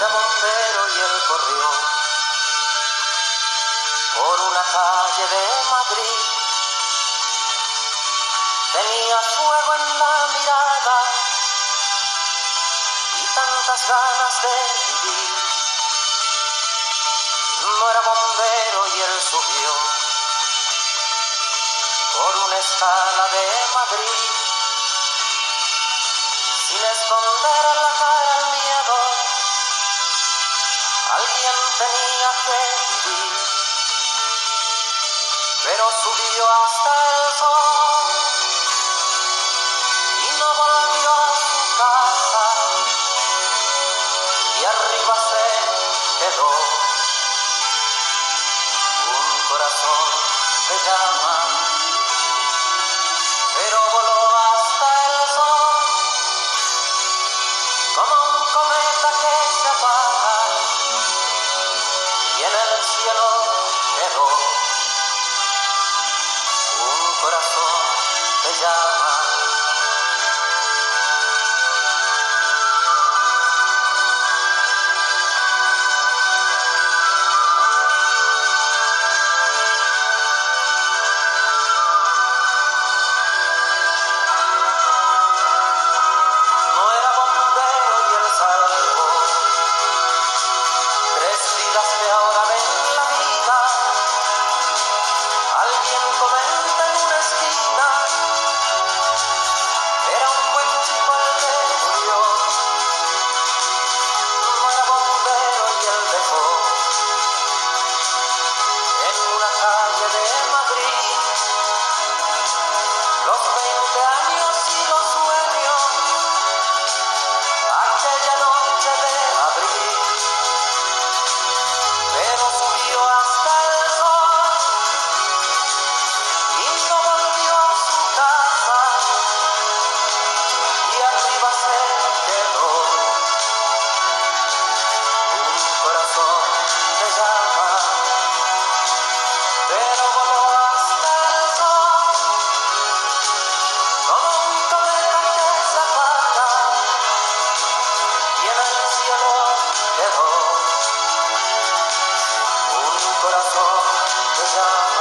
era bombero y él corrió por una calle de Madrid. Tenía fuego en la mirada y tantas ganas de vivir. No era bombero y él subió por una escala de Madrid sin esconder la cara. Alguien tenía que vivir, pero subió hasta el sol y no volvió a su casa. Y arriba se quedó un corazón de llama, pero voló hasta el sol como un cometa que se apaga y en el cielo quedó un corazón de llama. De Madrid corazón llama.